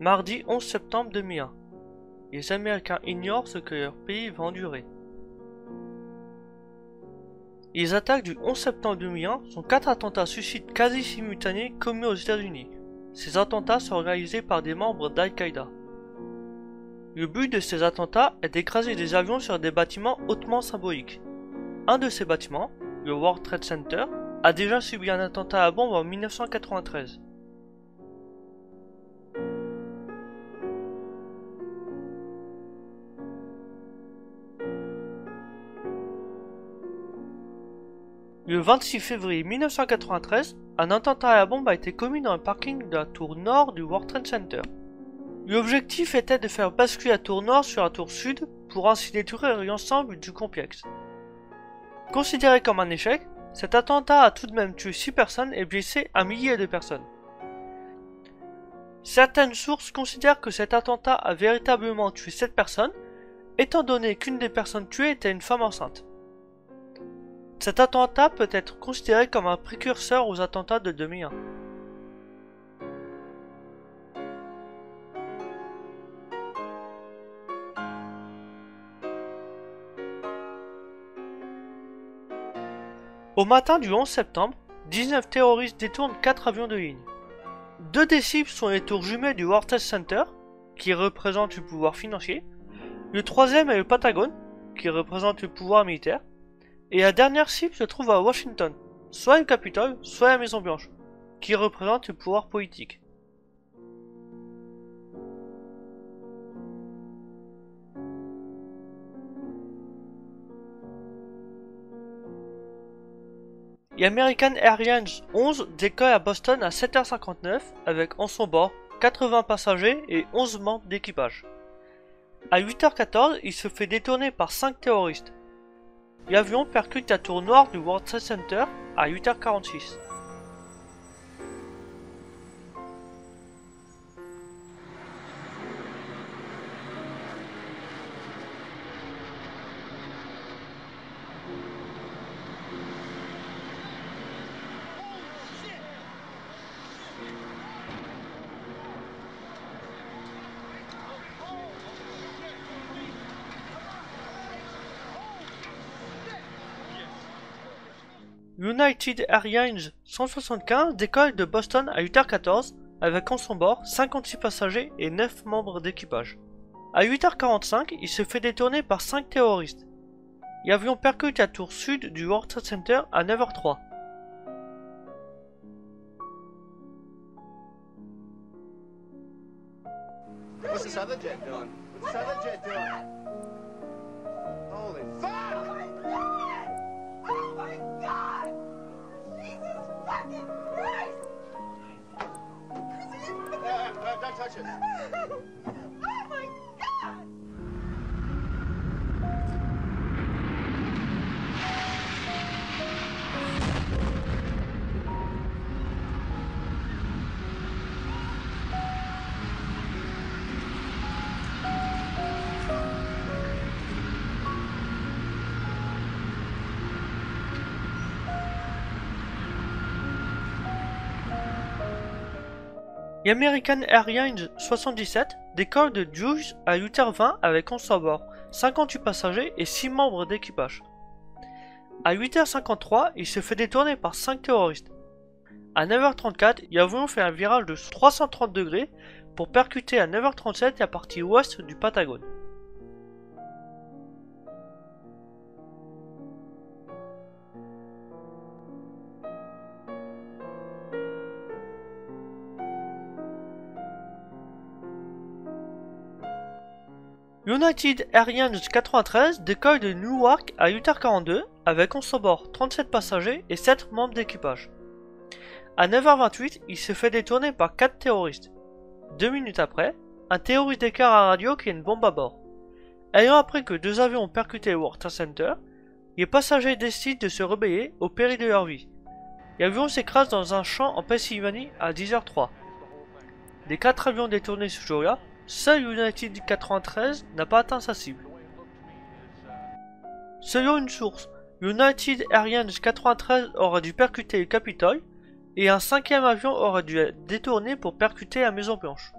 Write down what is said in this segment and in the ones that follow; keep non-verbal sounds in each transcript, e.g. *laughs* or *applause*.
Mardi 11 septembre 2001. Les Américains ignorent ce que leur pays va endurer. Les attaques du 11 septembre 2001 sont quatre attentats suicides quasi simultanés commis aux États-Unis. Ces attentats sont organisés par des membres d'Al-Qaïda. Le but de ces attentats est d'écraser des avions sur des bâtiments hautement symboliques. Un de ces bâtiments, le World Trade Center, a déjà subi un attentat à bombe en 1993. Le 26 février 1993, un attentat à la bombe a été commis dans le parking de la tour nord du World Trade Center. L'objectif était de faire basculer la tour nord sur la tour sud pour ainsi détruire l'ensemble du complexe. Considéré comme un échec, cet attentat a tout de même tué 6 personnes et blessé un millier de personnes. Certaines sources considèrent que cet attentat a véritablement tué 7 personnes, étant donné qu'une des personnes tuées était une femme enceinte. Cet attentat peut être considéré comme un précurseur aux attentats de 2001. Au matin du 11 septembre, 19 terroristes détournent 4 avions de ligne. Deux des cibles sont les tours jumelles du World Trade Center, qui représentent le pouvoir financier. Le troisième est le Patagone, qui représente le pouvoir militaire. Et la dernière cible se trouve à Washington, soit le Capitole, soit la Maison Blanche, qui représente le pouvoir politique. L'American Airlines 11 décolle à Boston à 7h59 avec en son bord 80 passagers et 11 membres d'équipage. À 8h14, il se fait détourner par 5 terroristes. L'avion percute la tour nord du World Trade Center à 8h46. United Airlines 175 décolle de Boston à 8h14 avec en son bord 56 passagers et 9 membres d'équipage. À 8h45, il se fait détourner par 5 terroristes. L'avion percute la tour sud du World Trade Center à 9h03. What's this other jet doing? What's this other jet doing? Holy fuck! Fucking Christ! Yeah, uh, don't touch it. *laughs* L'American Airlines 77 décolle de Juge à 8h20 avec en son bord 58 passagers et 6 membres d'équipage. À 8h53, il se fait détourner par 5 terroristes. À 9h34, l'avion fait un virage de 330 degrés pour percuter à 9h37 la partie ouest du Patagone. United Airlines 93 décolle de Newark à 8h42 avec en son bord 37 passagers et 7 membres d'équipage. À 9h28, il se fait détourner par 4 terroristes. Deux minutes après, un terroriste déclare à radio qu'il y a une bombe à bord. Ayant appris que deux avions ont percuté le World Trade Center, les passagers décident de se rebeller au péril de leur vie. L'avion s'écrase dans un champ en Pennsylvanie à 10h03. Des 4 avions détournés ce jour-là, Seul United 93 n'a pas atteint sa cible. Selon une source, United Airlines 93 aurait dû percuter le Capitole, et un cinquième avion aurait dû être détourné pour percuter la Maison Blanche.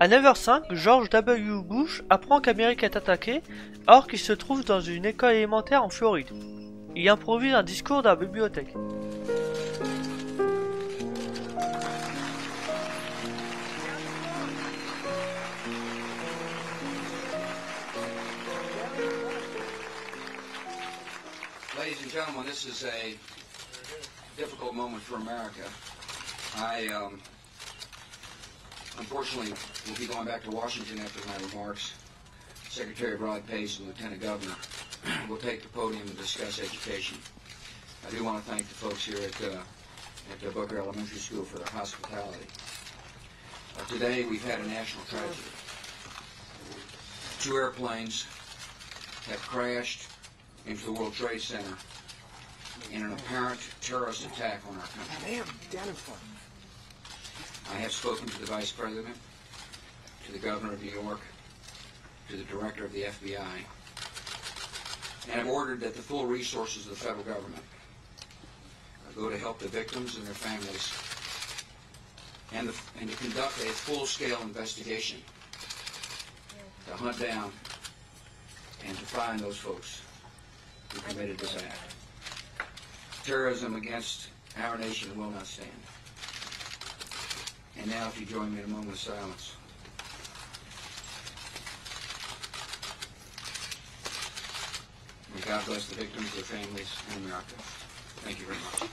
À 9h05, George W. Bush apprend qu'Amérique est attaquée alors qu'il se trouve dans une école élémentaire en Floride. Il improvise un discours dans la bibliothèque. Ladies and gentlemen, this is a difficult moment for America. Um, unfortunately, we'll be going back to Washington after my remarks. Secretary Rod Pace and Lieutenant Governor will take the podium and discuss education. I do want to thank the folks here at, uh, at the Booker Elementary School for their hospitality. Uh, today, we've had a national tragedy. Two airplanes have crashed into the World Trade Center in an apparent terrorist attack on our country. I have spoken to the Vice President, to the Governor of New York, to the Director of the FBI, and have ordered that the full resources of the federal government go to help the victims and their families and, the, and to conduct a full-scale investigation to hunt down and to find those folks who committed this act. Terrorism against our nation will not stand. And now, if you join me in a moment of silence. May God bless the victims, their families, and America. Thank you very much.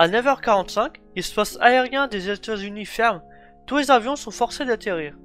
À 9h45, l'espace aérien des États-Unis ferme. Tous les avions sont forcés d'atterrir.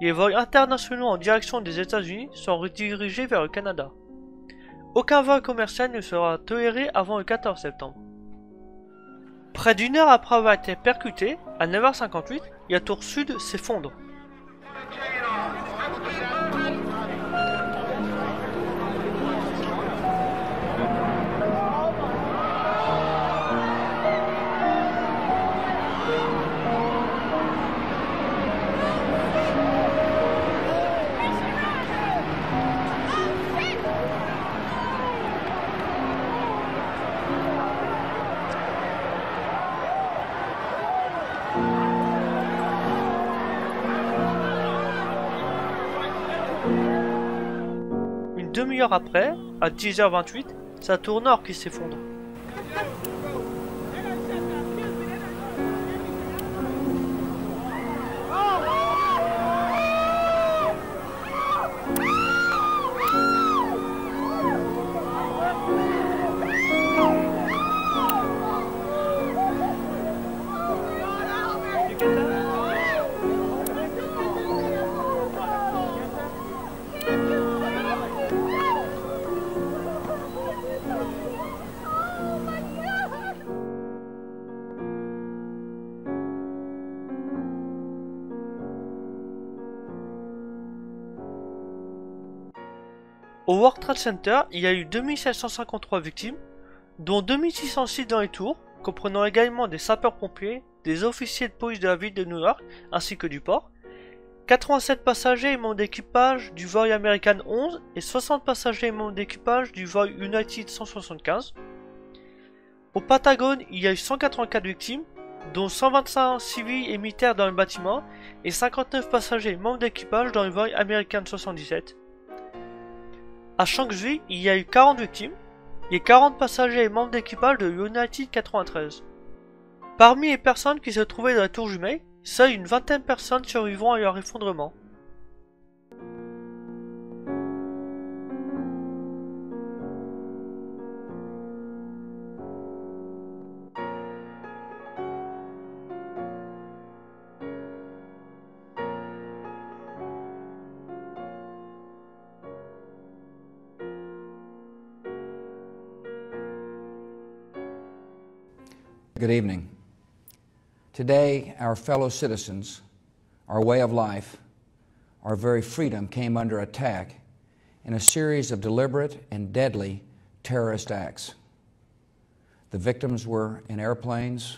Les vols internationaux en direction des États-Unis sont redirigés vers le Canada. Aucun vol commercial ne sera toléré avant le 14 septembre. Près d'une heure après avoir été percuté, à 9h58, la tour sud s'effondre. Demi-heure après, à 10h28, c'est la tour nord qui s'effondre. Au World Trade Center, il y a eu 2753 victimes, dont 2606 dans les tours, comprenant également des sapeurs-pompiers, des officiers de police de la ville de New York, ainsi que du port, 87 passagers et membres d'équipage du vol American 11 et 60 passagers et membres d'équipage du vol United 175. Au Patagone, il y a eu 184 victimes, dont 125 civils et militaires dans le bâtiment et 59 passagers et membres d'équipage dans le vol American 77. À Shanxi, il y a eu 40 victimes et 40 passagers et membres d'équipage de United 93. Parmi les personnes qui se trouvaient dans la tour jumelle, seules une vingtaine de personnes survivront à leur effondrement. Good evening. Today, our fellow citizens, our way of life, our very freedom came under attack in a series of deliberate and deadly terrorist acts. The victims were in airplanes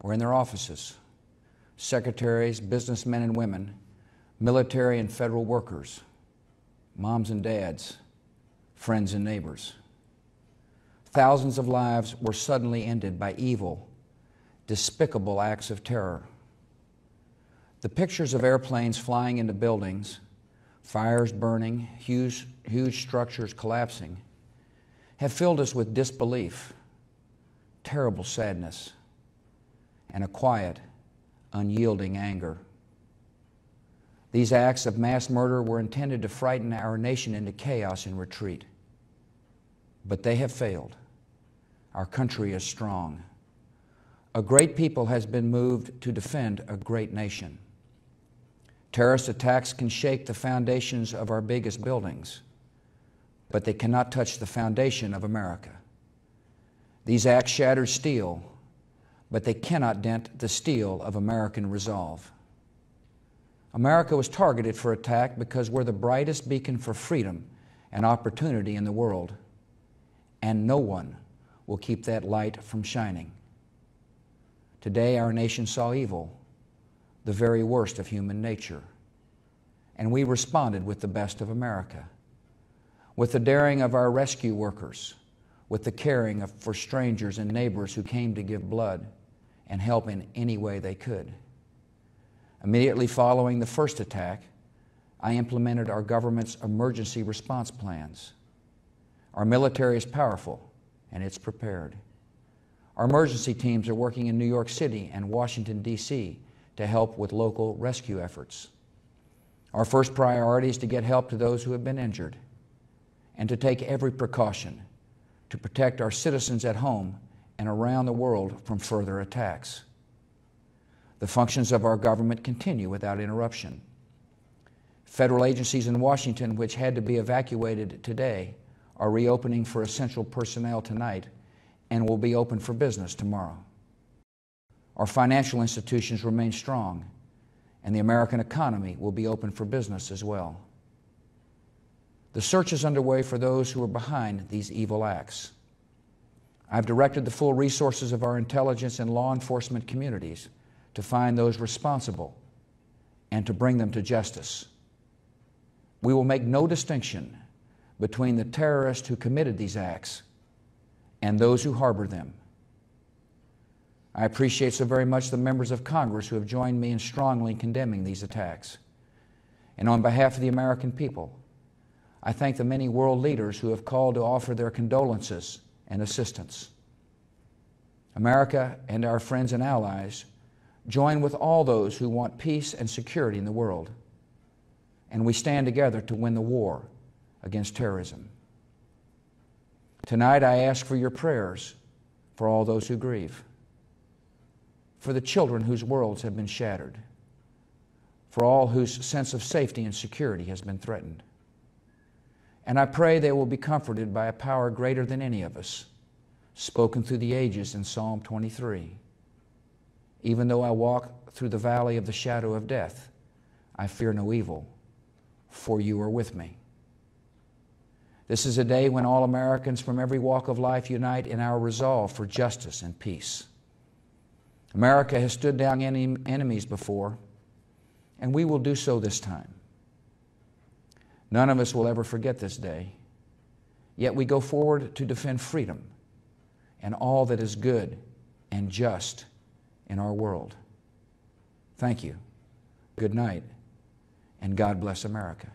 or in their offices secretaries, businessmen and women, military and federal workers, moms and dads, friends and neighbors. Thousands of lives were suddenly ended by evil, despicable acts of terror. The pictures of airplanes flying into buildings, fires burning, huge, huge structures collapsing, have filled us with disbelief, terrible sadness, and a quiet, unyielding anger. These acts of mass murder were intended to frighten our nation into chaos and retreat. But they have failed. Our country is strong. A great people has been moved to defend a great nation. Terrorist attacks can shake the foundations of our biggest buildings, but they cannot touch the foundation of America. These acts shatter steel, but they cannot dent the steel of American resolve. America was targeted for attack because we're the brightest beacon for freedom and opportunity in the world, and no one will keep that light from shining. Today, our nation saw evil, the very worst of human nature, and we responded with the best of America, with the daring of our rescue workers, with the caring of, for strangers and neighbors who came to give blood and help in any way they could. Immediately following the first attack, I implemented our government's emergency response plans. Our military is powerful and it's prepared. Our emergency teams are working in New York City and Washington, D.C. to help with local rescue efforts. Our first priority is to get help to those who have been injured and to take every precaution to protect our citizens at home and around the world from further attacks. The functions of our government continue without interruption. Federal agencies in Washington, which had to be evacuated today, are reopening for essential personnel tonight and will be open for business tomorrow. Our financial institutions remain strong, and the American economy will be open for business as well. The search is underway for those who are behind these evil acts. I've directed the full resources of our intelligence and law enforcement communities to find those responsible and to bring them to justice. We will make no distinction between the terrorists who committed these acts and those who harbor them. I appreciate so very much the members of Congress who have joined me in strongly condemning these attacks. And on behalf of the American people, I thank the many world leaders who have called to offer their condolences and assistance. America and our friends and allies join with all those who want peace and security in the world, and we stand together to win the war against terrorism. Tonight, I ask for your prayers for all those who grieve, for the children whose worlds have been shattered, for all whose sense of safety and security has been threatened. And I pray they will be comforted by a power greater than any of us, spoken through the ages in Psalm 23. Even though I walk through the valley of the shadow of death, I fear no evil, for you are with me. This is a day when all Americans from every walk of life unite in our resolve for justice and peace. America has stood down enemies before, and we will do so this time. None of us will ever forget this day. Yet we go forward to defend freedom and all that is good and just in our world. Thank you. Good night, and God bless America.